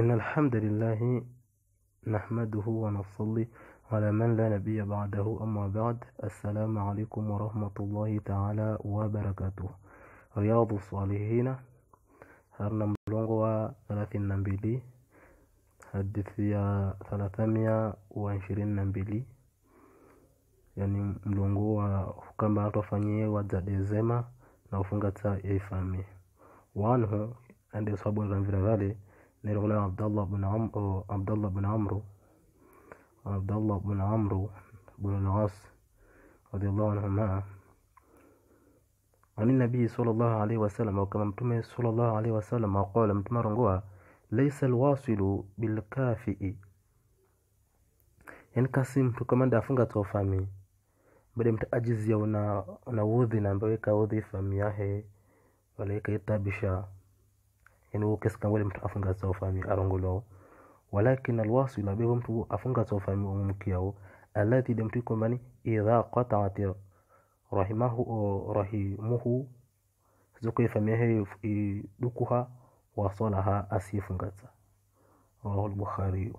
إن الحمد لله نحمده ونصلي على من لا نبي بعده أما بعد السلام عليكم ورحمة الله تعالى وبركاته رياض الصالحين هرنا ملونغوا ثلاثين نبيلي حديث يا ثلاثمية وعشرين نبيلي yani mlongo wa kamba watu wafanyie wadzadezema na ufunga tsa yaifami wanhu ande sababu akamvira vale nirokula abdallah bin am abdallah bin amru abdallah bin amru bin al-as radiyallahu anhuma عن النبي صلى الله عليه وسلم وكما متوم صلى الله عليه وسلم قال متوم رنغوا ليس الواصل بالكافئ yani kasi mtu kama ndafunga tofami bade mtu ajizia una una wudhi na ambaye ka wudhi fami yahe wala ikaitabisha yani ukesi kama mtu afunga tofami arongolo walakin alwasila bihi mtu afunga tofami umkiao alladhi de mtu kwambani idha qata'at rahimahu o rahimuhu zoko ifami yahe idukuha wasalaha asifungata rawahu al-bukhari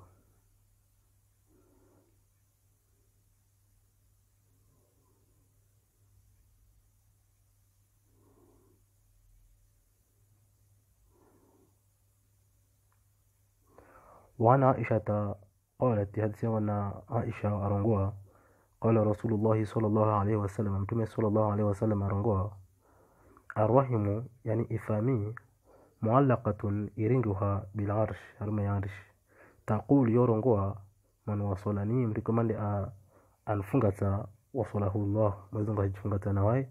وعن عائشة قالت حديث أن عائشة أرنغوا قال رسول الله صلى الله عليه وسلم متى صلى الله عليه وسلم أرنغوا الرحم يعني إفامي معلقة إرنجها بالعرش هرم عرش تقول يورنغوا من وصلني mrikomande anfungata wasalahu llah mwezungu ajifungatana nawaye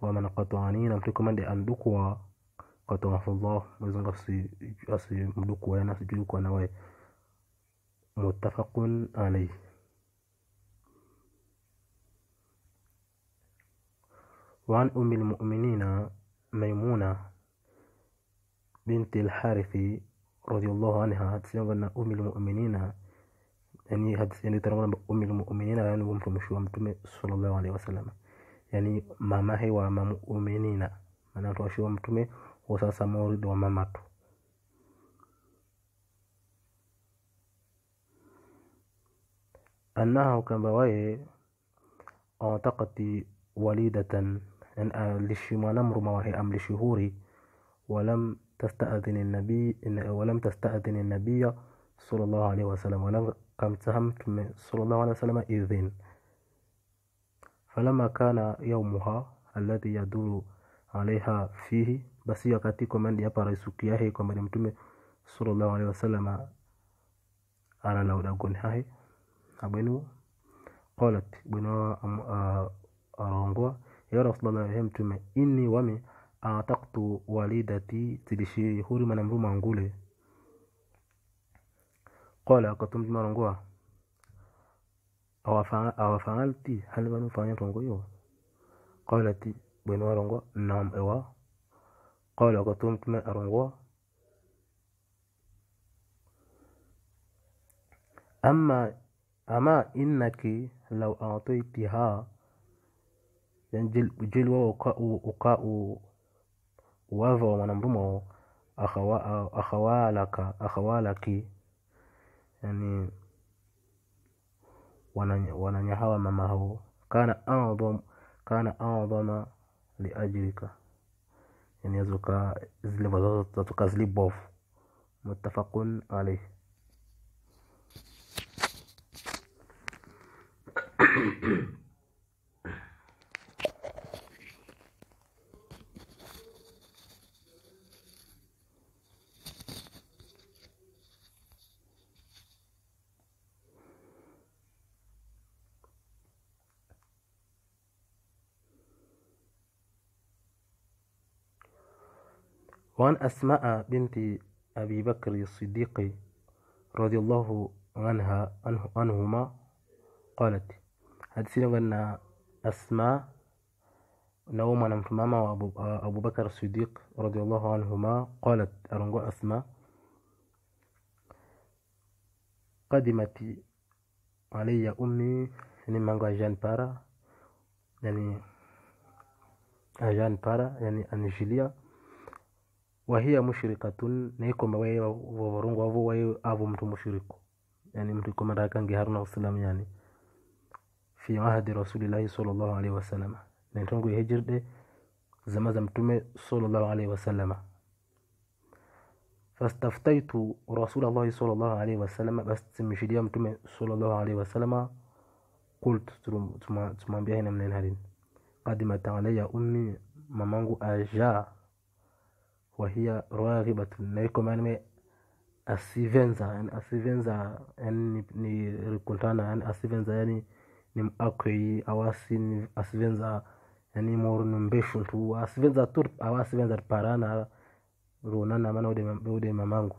waman qatani na mrikomande andukwa qatahu llah mwezungu asimdukwa yana asijulukwa nawaye muttafaqun alayh وعن أم المؤمنين ميمونة بنت الحارث رضي الله عنها تسمى أم المؤمنين yani yani tarangana ummi almu'minina yani mtumishi wa mtume sallallahu alaihi wasallam yani mama he wa mu'minina maana tuwashi wa mtume osasa mori do mamatu anaha kamba waye otakati walidatan ان لشي ما نمر ما وهي ام لشهوري ولم تستاذن النبي إن ولم تستاذن النبي صلى الله عليه وسلم ولم كم تهمت صلى الله عليه وسلم اذن فلما كان يومها الذي يدل عليها فيه basi wakati komandi hapa raisuki yahe kwamba ni mtume sallallahu alaihi wasallam ana laudagon hahe abenu qalat bwino arongwa ya rasulullah alaihi mtume inni wami ataqtu walidati tilishi huri manamru mruma ngule. Qala akatumti marongoa awafaalti hal manufanya rongo yo qalati bwene warongo nam ewa qala akatumti ma arongoa amma ama innaki law a'taytiha yan jil jil wa uka uka wava wa mwanamrumo akhawa akhawalaka akhawalaki yani wananyahawa mama hao kana adham kana adhama أن يزوكا زلي بضغط زلي بوف متفق عليه Mm-hmm. وعن أسماء بنت أبي بكر الصديق رضي الله عنها عنه عنهما قالت حدثنا أن أسماء نوم أنا ماما وأبو أبو بكر الصديق رضي الله عنهما قالت أرنغو أسماء قدمت علي أمي يعني مانغو أجان بارا يعني أجان بارا يعني أنجيليا wahiya mushrikatun naikomba wa vovorungu avo waye avo mtu mushriku yani mtu ikomanda kange haruna uislamu yani. Fi ahdi rasulillahi sallallahu alaihi wasallam na nentongo hijirde zama za mtume sallallahu alaihi wasallam fastaftaitu rasulallahi sallallahu alaihi wasallam basi timshidia mtume sallallahu alaihi wasallam qult tumwambia hina mnen halini qadimat alayya ummi mamangu aja wahiya raghibatun maana manime asivenza yani asivenza yani ni rikuntana yani asivenza yani ni makwei awasi ni asivenza yani moru ni mbeshu tu. Asivenza tur awa asivenza parana runana mana ude, mamangu.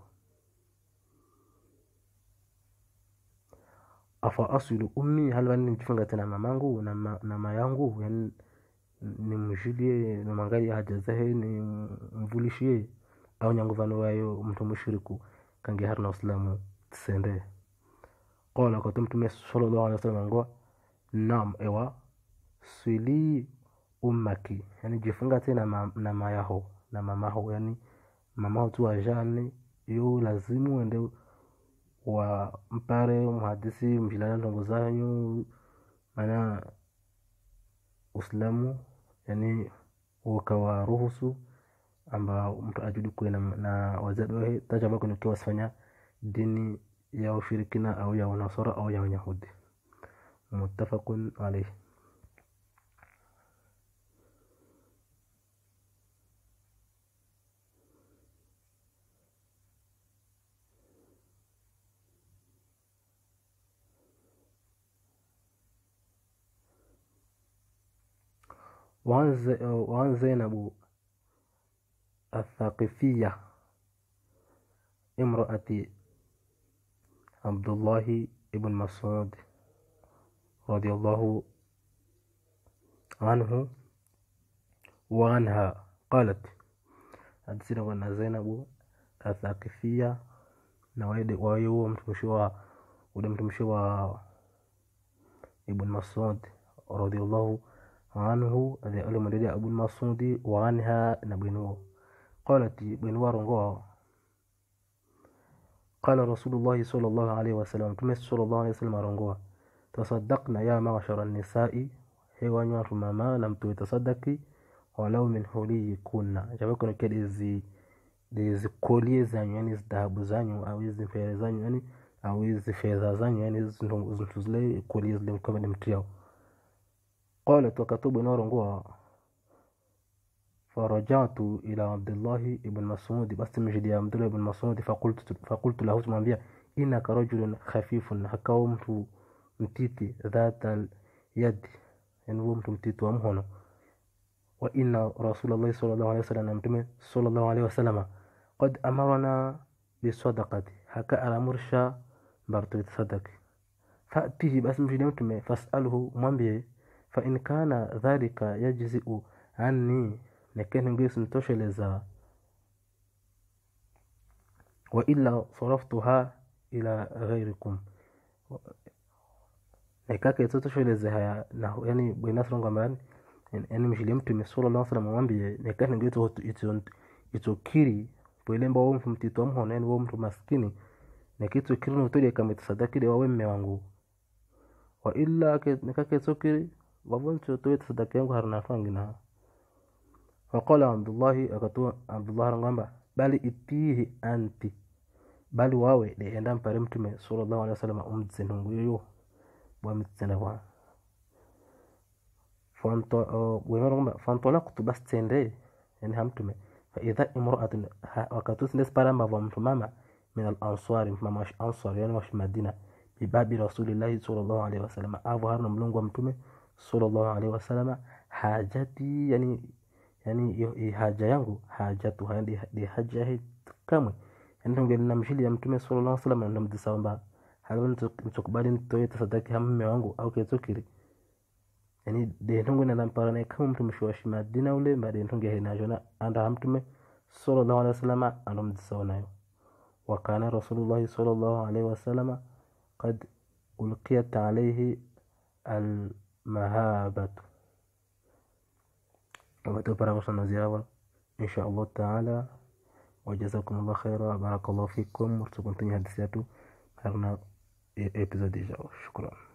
Afa asilu ummi hal wani tena mamangu na, ma, na mayangu yani nimshilie nimwangalie haja zahe nimvulishie au nyanguvano wayo mtu mushriku kange harna uslamu tisende qala kwa mtume sallallahu alaihi wasallam ngo nam ewa swili ummaki. Yani jifunga tena ma, na mayaho na mamaho. Yani mamaho tu ajani yo lazimu ende wa mpare mhadisi mshilana ndongo zanyu maana uislamu yani ukawaruhusu amba mtu ajudi kuwe na, na kunukiwa wasifanya dini ya ushirikina au ya wanasara au ya wanyahudi muttafaqun alayhi وعن زينب الثاقفية امرأة عبد الله بن مسعود رضي الله عنه وعنها قالت حدثنا وأنا زينب الثاقفية نوايد وايو متمشوا وده متمشوا ابن مسعود رضي الله عنه عنه أذي أولي من ردي أبو المصودي وعنها نبينو قالت بنو رنغو قال رسول الله صلى الله عليه وسلم تمس صلى الله عليه وسلم رنغو تصدقنا يا معشر النساء. إيه حيوان رماما لم تتصدقي ولو من حولي كنا جابكنا كدزي dezi kolie zanyu yani zidhahabu zanyu au hizi fedha zanyu yani au hizi fedha zanyu yani zinzuzile kolie zile mkama ni mtu yao قالت وكتب نار جوا فرجعت إلى عبد الله بن مسعود بس مجد يا عبد الله بن مسعود فقلت فقلت له ثم إنك رجل خفيف هكاوم متيتي ذات اليد إن ومت متيتي ومهنو وإن رسول الله صلى الله عليه وسلم صلى الله عليه وسلم قد أمرنا بالصدقة هكا على برتو صدق. فأتيه بس مجد فاسأله مانبيه fa in kana dhalika yajzi'u anni nekeni ngisi nitosheleza wa illa saraftuha ila ghairikum. Nekake itotosheleze haya na yani bwenasronga mbani yani mshili mtume sallallahu alaihi wasallam mwambie bwelemba wo mtu mtito mhono yani wo mtu maskini nekitu kiri notoli kama itasadakire wawe mme wangu. Wa illa nekake Wavunchu tuwe sadaka yangu harnafangi na Waqala Abdullahi akatua Abdullah ngamba bali itihi anti bali wawe deenda mpare mtume sallallahu alaihi wasallam umtsenungu yoyo bwamitsena kwa fanto gwero fanto yani hamtume fa imra'atun wakatu sinde spara mtu mama min al-ansari mama yani wa Madina bibabi rasulillahi sallallahu alaihi wasallam avu mlungu wa mtume sallallahu alaihi wasallam hajati yani yani haja yangu hajatu yani di haja hii kamwe yani tungeli na mshili ya mtume sallallahu alaihi wasallam ndo mtisamba halafu nitukubali nitoe tasadaki ha mume wangu au ketokiri yani de ntungu na nampara na kama mtu mshwa shima dina ule mbade ntungu hina jona anda mtume sallallahu alaihi wasallam ando mtisao nayo وكان رسول الله صلى الله عليه وسلم قد ألقيت عليه المهابة wakati para kusana ziara insha Allah taala وجزاكم الله خيرا. بارك الله فيكم. وارزقكم تاني هدساتو هرنا episode جاو شكرا.